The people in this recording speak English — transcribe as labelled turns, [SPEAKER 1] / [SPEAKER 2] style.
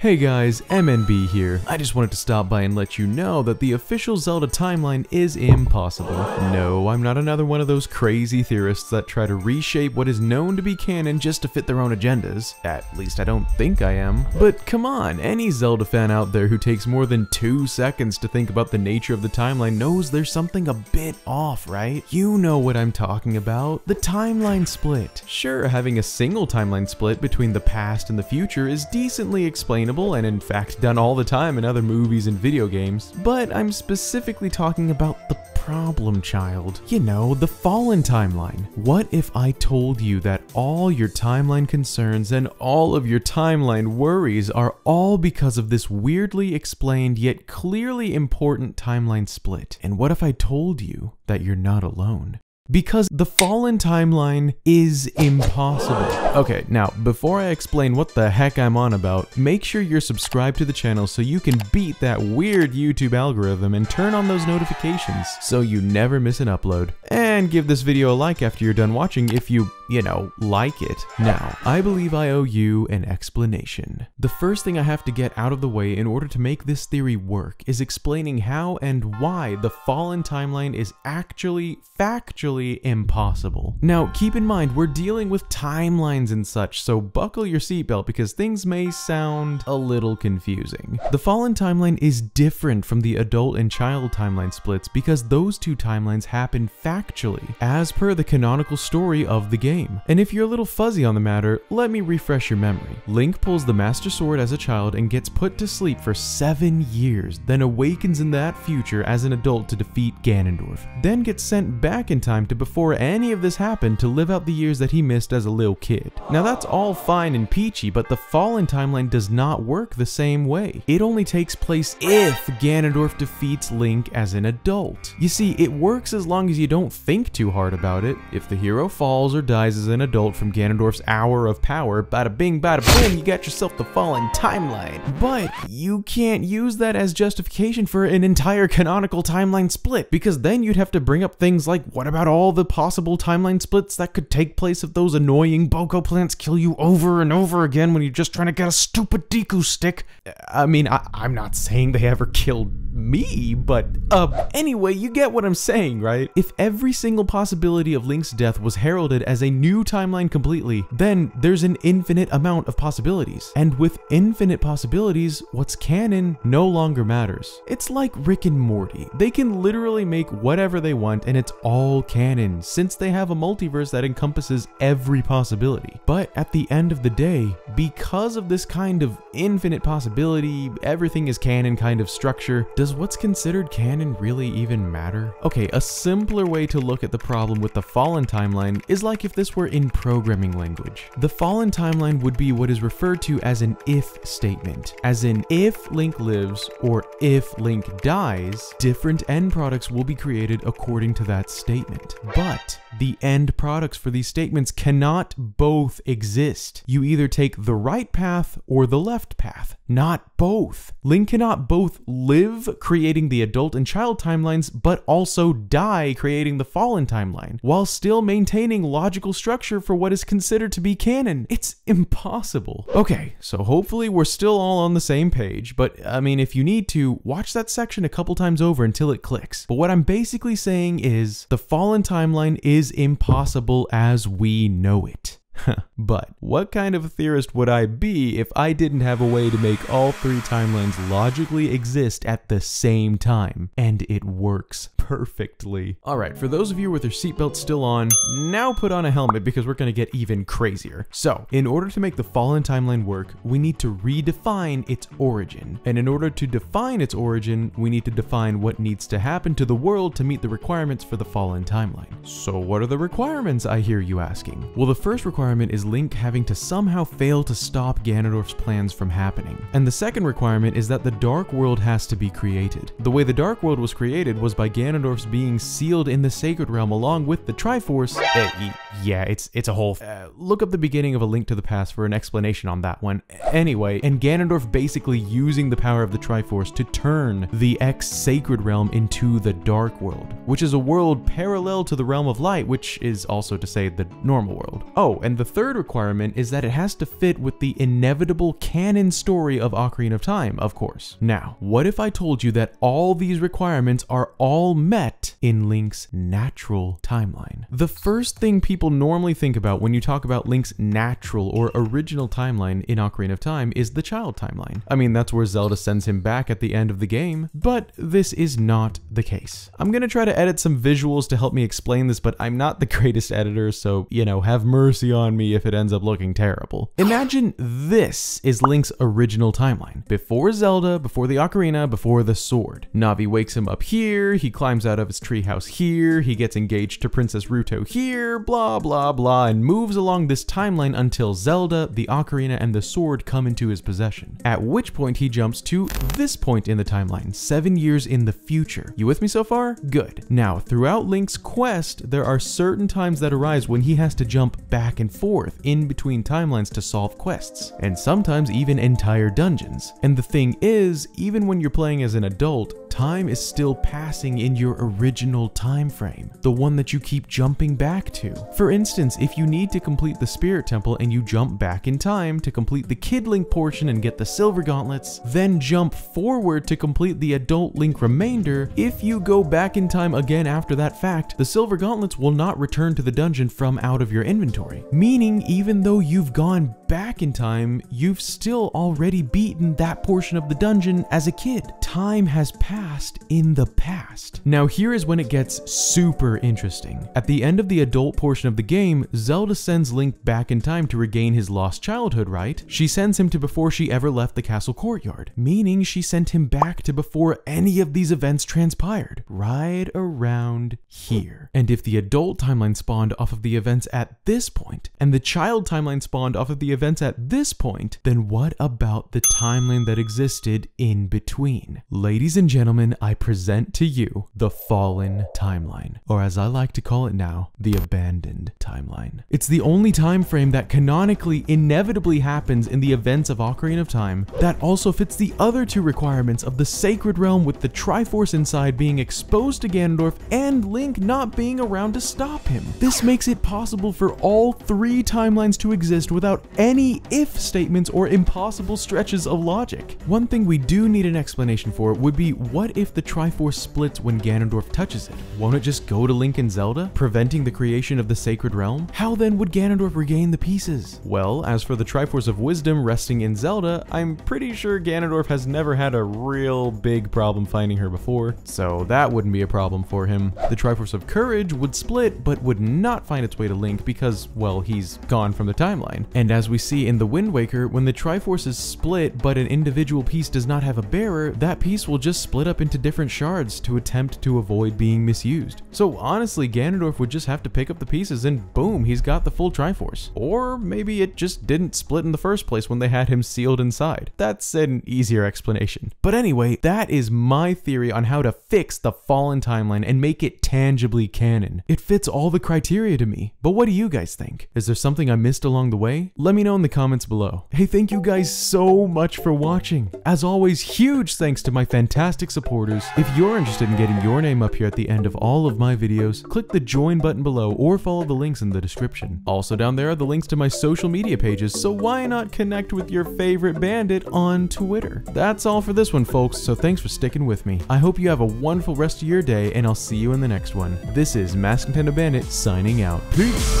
[SPEAKER 1] Hey guys, MNB here. I just wanted to stop by and let you know that the official Zelda timeline is impossible. No, I'm not another one of those crazy theorists that try to reshape what is known to be canon just to fit their own agendas. At least I don't think I am. But come on, any Zelda fan out there who takes more than two seconds to think about the nature of the timeline knows there's something a bit off, right? You know what I'm talking about. The timeline split. Sure, having a single timeline split between the past and the future is decently and in fact done all the time in other movies and video games, but I'm specifically talking about the problem child. You know, the fallen timeline. What if I told you that all your timeline concerns and all of your timeline worries are all because of this weirdly explained yet clearly important timeline split? And what if I told you that you're not alone? Because the fallen timeline is impossible. Okay, now, before I explain what the heck I'm on about, make sure you're subscribed to the channel so you can beat that weird YouTube algorithm and turn on those notifications so you never miss an upload. And give this video a like after you're done watching if you, you know, like it. Now, I believe I owe you an explanation. The first thing I have to get out of the way in order to make this theory work is explaining how and why the fallen timeline is actually, factually, impossible. Now, keep in mind, we're dealing with timelines and such, so buckle your seatbelt because things may sound a little confusing. The Fallen timeline is different from the adult and child timeline splits because those two timelines happen factually, as per the canonical story of the game. And if you're a little fuzzy on the matter, let me refresh your memory. Link pulls the Master Sword as a child and gets put to sleep for seven years, then awakens in that future as an adult to defeat Ganondorf, then gets sent back in time to before any of this happened to live out the years that he missed as a little kid. Now that's all fine and peachy, but the Fallen timeline does not work the same way. It only takes place if Ganondorf defeats Link as an adult. You see, it works as long as you don't think too hard about it. If the hero falls or dies as an adult from Ganondorf's hour of power, bada bing bada boom, you got yourself the Fallen timeline. But you can't use that as justification for an entire canonical timeline split, because then you'd have to bring up things like, what about all the possible timeline splits that could take place if those annoying Boko plants kill you over and over again when you're just trying to get a stupid Deku stick. I mean, I, am not saying they ever killed me, but uh, anyway, you get what I'm saying, right? If every single possibility of Link's death was heralded as a new timeline completely, then there's an infinite amount of possibilities. And with infinite possibilities, what's canon no longer matters. It's like Rick and Morty. They can literally make whatever they want and it's all canon since they have a multiverse that encompasses every possibility. But at the end of the day, because of this kind of infinite possibility, everything is canon kind of structure, does what's considered canon really even matter? Okay, a simpler way to look at the problem with the Fallen timeline is like if this were in programming language. The Fallen timeline would be what is referred to as an if statement, as in if Link lives or if Link dies, different end products will be created according to that statement. But the end products for these statements cannot both exist. You either take the right path or the left path, not both. Link cannot both live creating the adult and child timelines, but also die creating the fallen timeline, while still maintaining logical structure for what is considered to be canon. It's impossible. Okay, so hopefully we're still all on the same page, but I mean, if you need to, watch that section a couple times over until it clicks. But what I'm basically saying is the fallen timeline is impossible as we know it. but what kind of a theorist would I be if I didn't have a way to make all three timelines logically exist at the same time? And it works perfectly. Alright, for those of you with your seatbelt still on, now put on a helmet because we're gonna get even crazier. So, in order to make the Fallen timeline work, we need to redefine its origin. And in order to define its origin, we need to define what needs to happen to the world to meet the requirements for the Fallen timeline. So what are the requirements, I hear you asking? Well, the first requirement requirement is Link having to somehow fail to stop Ganondorf's plans from happening. And the second requirement is that the Dark World has to be created. The way the Dark World was created was by Ganondorf Ganondorf's being sealed in the Sacred Realm along with the Triforce. Uh, yeah, it's it's a whole. Uh, look up the beginning of A Link to the Past for an explanation on that one. Anyway, and Ganondorf basically using the power of the Triforce to turn the X Sacred Realm into the Dark World, which is a world parallel to the Realm of Light, which is also to say the normal world. Oh, and the third requirement is that it has to fit with the inevitable canon story of Ocarina of Time, of course. Now, what if I told you that all these requirements are all met in Link's natural timeline? The first thing people normally think about when you talk about Link's natural or original timeline in Ocarina of Time is the child timeline. I mean, that's where Zelda sends him back at the end of the game, but this is not the case. I'm gonna try to edit some visuals to help me explain this, but I'm not the greatest editor, so, you know, have mercy on me if it ends up looking terrible. Imagine this is Link's original timeline. Before Zelda, before the Ocarina, before the sword. Navi wakes him up here, he climbs out of his treehouse here, he gets engaged to Princess Ruto here, blah blah blah, and moves along this timeline until Zelda, the Ocarina, and the sword come into his possession. At which point he jumps to this point in the timeline, seven years in the future. You with me so far? Good. Now, throughout Link's quest, there are certain times that arise when he has to jump back and forth in between timelines to solve quests, and sometimes even entire dungeons. And the thing is, even when you're playing as an adult, time is still passing in your original time frame, the one that you keep jumping back to. For instance, if you need to complete the Spirit Temple and you jump back in time to complete the Kid Link portion and get the Silver Gauntlets, then jump forward to complete the Adult Link remainder, if you go back in time again after that fact, the Silver Gauntlets will not return to the dungeon from out of your inventory. Meaning, even though you've gone back in time, you've still already beaten that portion of the dungeon as a kid. Time has passed in the past. Now here is when it gets super interesting. At the end of the adult portion of the game, Zelda sends Link back in time to regain his lost childhood, right? She sends him to before she ever left the castle courtyard, meaning she sent him back to before any of these events transpired, right around here. And if the adult timeline spawned off of the events at this point, and the child timeline spawned off of the events at this point, then what about the timeline that existed in between? Ladies and gentlemen, I present to you the Fallen Timeline, or as I like to call it now, the Abandoned Timeline. It's the only time frame that canonically inevitably happens in the events of Ocarina of Time that also fits the other two requirements of the Sacred Realm with the Triforce inside being exposed to Ganondorf and Link not being around to stop him. This makes it possible for all three timelines to exist without any if statements or impossible stretches of logic. One thing we do need an explanation for would be what if the Triforce splits when Ganondorf touches it? Won't it just go to Link and Zelda, preventing the creation of the Sacred Realm? How then would Ganondorf regain the pieces? Well, as for the Triforce of Wisdom resting in Zelda, I'm pretty sure Ganondorf has never had a real big problem finding her before, so that wouldn't be a problem for him. The Triforce of Courage would split, but would not find its way to Link because, well, he's gone from the timeline. And as we see in The Wind Waker, when the Triforce is split but an individual piece does not have a bearer, that piece will just split up into different shards to attempt to avoid being misused. So honestly, Ganondorf would just have to pick up the pieces and boom, he's got the full Triforce. Or maybe it just didn't split in the first place when they had him sealed inside. That's an easier explanation. But anyway, that is my theory on how to fix the Fallen timeline and make it tangibly canon. It fits all the criteria to me. But what do you guys think? Is there something I missed along the way? Let me know in the comments below. Hey, thank you guys so much for watching. As always, huge thanks to my fantastic supporters. If you're interested in getting your name up here at the end of all of my videos, click the join button below or follow the links in the description. Also down there are the links to my social media pages, so why not connect with your favorite bandit on Twitter? That's all for this one, folks, so thanks for sticking with me. I hope you have a wonderful rest of your day, and I'll see you in the next one. This is Masked Nintendo Bandit signing out. Peace!